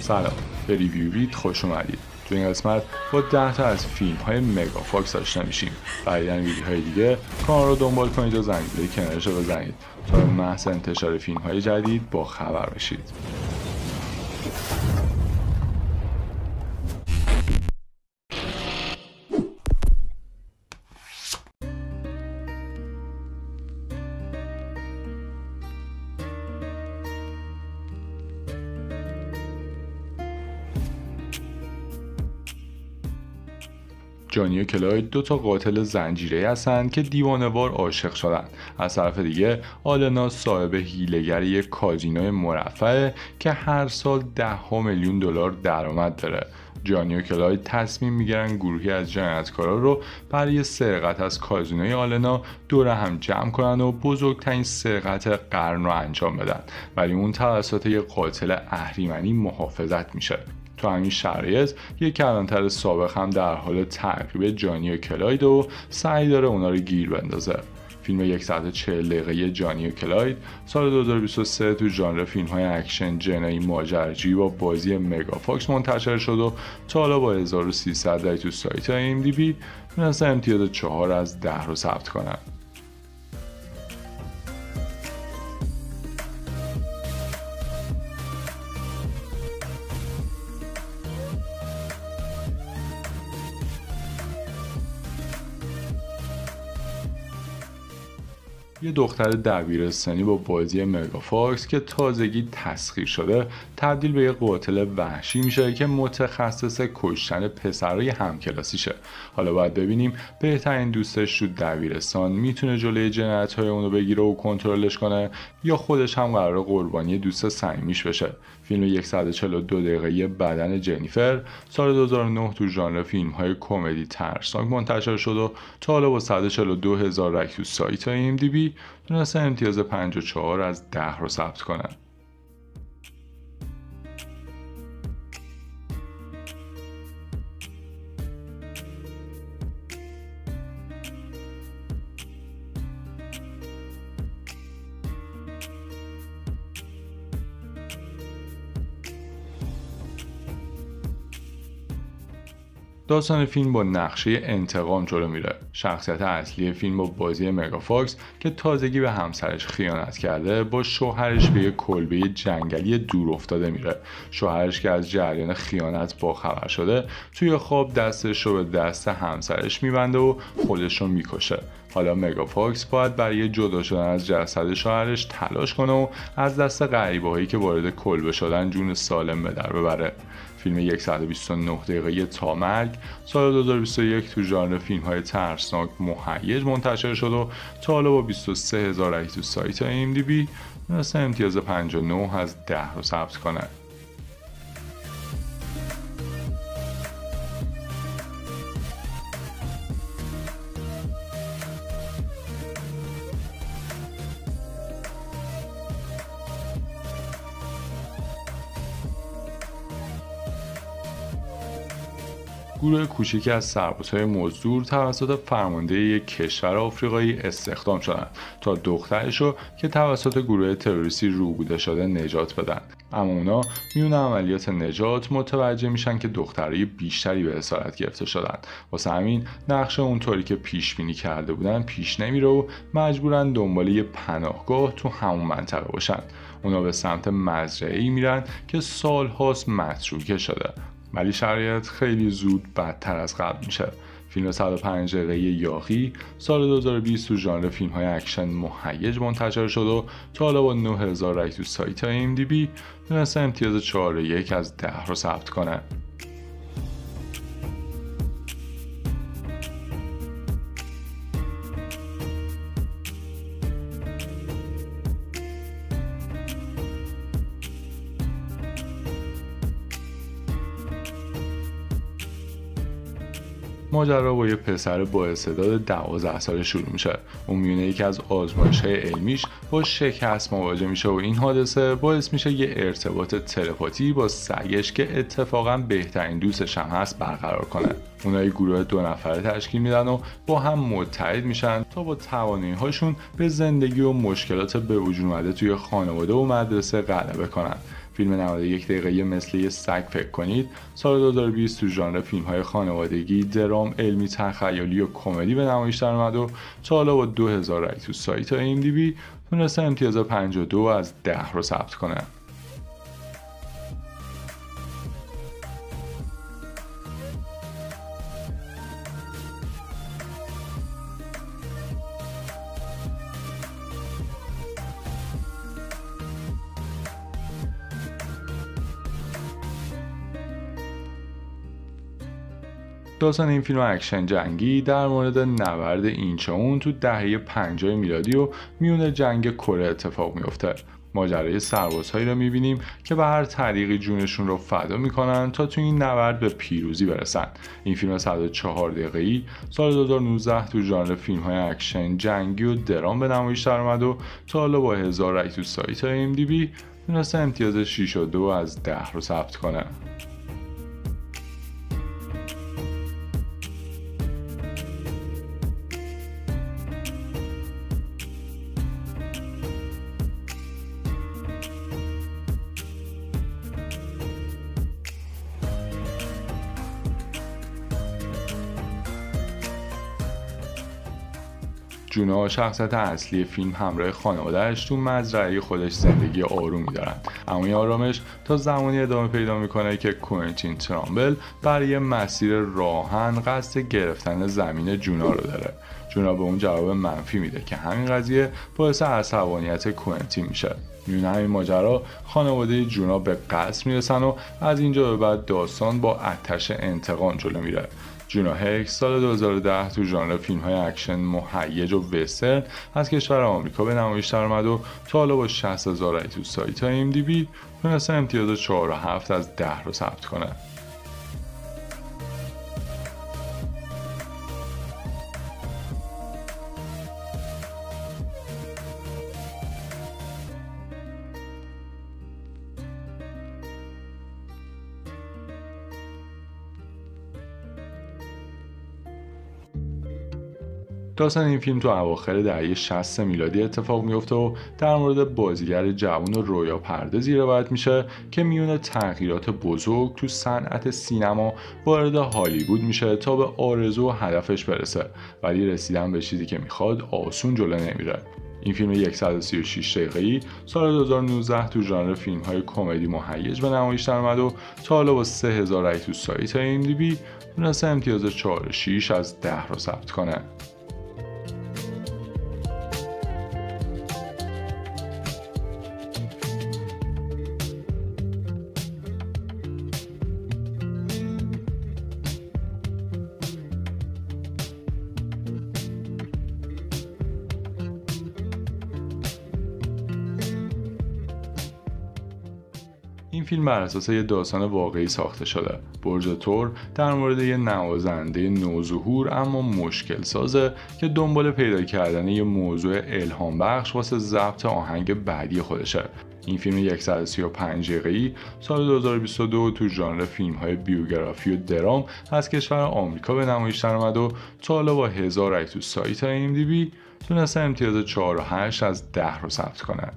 سلام. به ریویو بیت خوش اومدید. تو این قسمت با 10 تا از فیلم های مگان فاکس آشنا میشیم. برای دیدن ویدیوهای دیگه. کانال رو دنبال کنید و زنگوله کنارش رو بزنید. تا به محض انتشار فیلم های جدید با خبر بشید. جانی و کلاید دو تا قاتل زنجیره هستند که دیوانوار عاشق شدن از طرف دیگه آلنا صاحب هیلگر یک کازینوی مرفعه که هر سال ده ها میلیون دلار درآمد داره. جانی و کلاید تصمیم می‌گیرن گروهی از جنایتکارا رو برای سرقت از کازینوی آلنا دور هم جمع کنن و بزرگترین سرقت قرن رو انجام بدن. ولی اون توسط یک قاتل اهریمنی محافظت میشه. تو همین شرایط یک کلانتر سابق هم در حال تعقیب جانی و کلاید و سعی داره اونا رو گیر بندازه. فیلم 140 دقیقه جانی و کلاید سال 2023 تو ژانر فیلم های اکشن جنایی ماجراجویی با بازی مگان فاکس منتشر شد و تا حالا با 1300 رای تو سایت IMDb امتیاز 4 از 10 رو ثبت کنند یه دختر دبیرستانی با بازی مگافاکس که تازگی تسخیر شده تبدیل به یه قاتل وحشی میشه که متخصص کشتن پسرای همکلاسیشه. حالا باید ببینیم بهترین دوستش تو دبیرستان می‌تونه جلوی جنایت های اونو بگیره و کنترلش کنه یا خودش هم قرار قربانی دوست صمیمیش بشه. فیلم 142 دقیقه بدن جنیفر سال 2009 تو ژانر فیلم های کمدی ترسناک منتشر شد و تا حالا با 142 هزار رک تو سایت های بی تونسته امتیاز 54 از 10 رو ثبت کنن. داستان فیلم با نقشه انتقام جلو میره. شخصیت اصلی فیلم با بازی مگافاکس که تازگی به همسرش خیانت کرده با شوهرش به یک کلبه جنگلی دور افتاده میره. شوهرش که از جریان خیانت با خبر شده توی خواب دستش رو به دست همسرش میبنده و خودش رو می‌کشه. حالا مگافاکس باید برای جدا شدن از جسد شوهرش تلاش کنه و از دست غریبه هایی که وارد کلبه شدن جون سالم به در ببره. فیلم 129 دقیقه تا مرگ. سال 2021 تو ژانر فیلم های ترسناک مهیج منتشر شد و تا حالا با 23 هزار تو سایت دی بی امتیاز 59 از 10 رو ثبت کنه گروه کوچیکی از سربازهای مزدور توسط فرمانده یک کشور آفریقایی استخدام شدند تا دخترش رو که توسط گروه تروریستی روبوده شده نجات بدن. اما اونا میون عملیات نجات متوجه میشن که دخترای بیشتری به اسارت گرفته شدن واسه همین نقشه اونطوری که پیش بینی کرده بودن پیش نمیره و مجبورن دنبال یه پناهگاه تو همون منطقه باشن. اونا به سمت مزرعه ای میرن که سالهاست متروکه شده. ولی شرایط خیلی زود بدتر از قبل میشه. فیلم 105 دقیقه یاغی سال 2020 تو ژانر فیلم های اکشن مهیج منتشر شد و تا حالا با 9000 رای تو سایت IMDb تونسته امتیاز 4.1 از 10 رو ثبت کنه. ماجرا با یه پسر با استعداد 12 ساله شروع میشه. اون میونه یکی از آزمایش های علمیش با شکست مواجه میشه و این حادثه باعث میشه یه ارتباط تلپاتی با سگش که اتفاقا بهترین دوستش هم هست برقرار کنه. اونایی گروه دو نفره تشکیل میدن و با هم متحد میشن تا با توانایی هاشون به زندگی و مشکلات به وجود اومده توی خانواده و مدرسه غلبه کنن. فیلم 91 دقیقه مثل یه سگ فکر کنید. سال 2020 تو ژانر فیلم های خانوادگی درام علمی تخیلی و کمدی به نمایش در اومد و تا حالا با 2000 رای تو سایت IMDb تونسته امتیاز 52 از 10 رو ثبت کنه داستان این فیلم اکشن جنگی در مورد نبرد اینچون تو دهه 50 میلادی و میون جنگ کره اتفاق میفته ماجرای سربازهایی رو می‌بینیم که به هر طریقی جونشون رو فدا می‌کنن تا تو این نبرد به پیروزی برسن. این فیلم 104 دقیقه‌ای سال 2019 تو ژانر فیلم های اکشن جنگی و درام به نمایش در اومد و تا حالا با هزار رای تو سایت IMDb تونسته امتیاز 6 و 2 از 10 رو ثبت کنه. جونا شخصیت اصلی فیلم همراه خانوادهش تو مزرعه خودش زندگی آرومی دارن اما این آرامش تا زمانی ادامه پیدا می‌کنه که کوینتین ترامبل برای مسیر راهن قصد گرفتن زمین جونا رو داره. جونا به اون جواب منفی میده که همین قضیه باعث عصبانیت کوینتین میشه. میونه همین ماجرا خانواده جونا به قصد می‌رسن و از اینجا به بعد داستان با اتش انتقام جلو میره. جونا هکس سال 2010 تو ژانر فیلم های اکشن مهیج و وسترن از کشور آمریکا به نمایش در اومد و تا حالا با 60 هزار تو سایت های بی تونسته امتیاز 4 و 7 از 10 رو ثبت کنه داستان این فیلم تو اواخر دهه 60 میلادی اتفاق میفته و در مورد بازیگر جوان رویا پردازی روایت میشه که میون تغییرات بزرگ تو صنعت سینما وارد هالیوود میشه تا به آرزو و هدفش برسه. ولی رسیدن به چیزی که می‌خواد آسون جلو نمیره. این فیلم 136 دقیقه‌ای سال 2019 تو ژانر فیلم های کمدی مهیج به نمایش در اومد و تا حالا با 3000 رای تو سایت IMDb تونسته امتیاز 4 6 از 10 رو ثبت کنه. این فیلم بر اساس یه داستان واقعی ساخته شده. برج تور در مورد یه نوازنده نوظهور اما مشکل سازه که دنبال پیدا کردن یه موضوع الهام بخش واسه ضبط آهنگ بعدی خودشه. این فیلم 135 دقیقه‌ای سال 2022 تو ژانر فیلم های بیوگرافی و درام از کشور آمریکا به نمایش در اومد و تا حالا با هزار رای تو سایت IMDb تونسته امتیاز 4 و 8 از 10 رو ثبت کنه.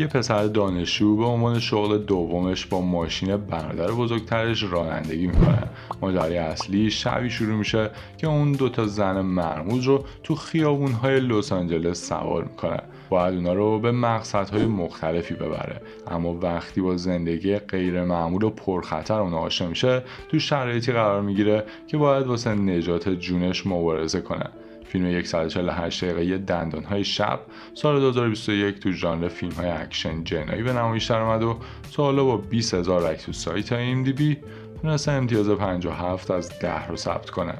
یه پسر دانشجو به عنوان شغل دومش با ماشین برادر بزرگترش رانندگی می‌کنه. ماجرای اصلی شبی شروع میشه که اون دوتا زن مرموز رو تو خیابونهای لس آنجلس سوار می‌کنه. باید اونا رو به مقصدهای مختلفی ببره. اما وقتی با زندگی غیر معمول و پرخطر اون آشنا میشه تو شرایطی قرار می‌گیره که باید واسه نجات جونش مبارزه کنه. فیلم 148 دقیقه دندان های شب سال 2021 تو ژانر فیلم های اکشن جنایی به نمایش در اومد و تا حالا با 20 هزار رای تو سایت IMDb تونسته امتیاز 57 از 10 رو ثبت کنه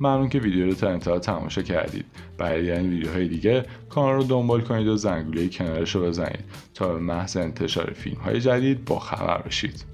ممنون که ویدیو رو تا انتها تماشا کردید. برای دیدن ویدیوهای دیگه کانال رو دنبال کنید و زنگوله کنارش رو بزنید. تا به محض انتشار فیلم های جدید با خبر بشید.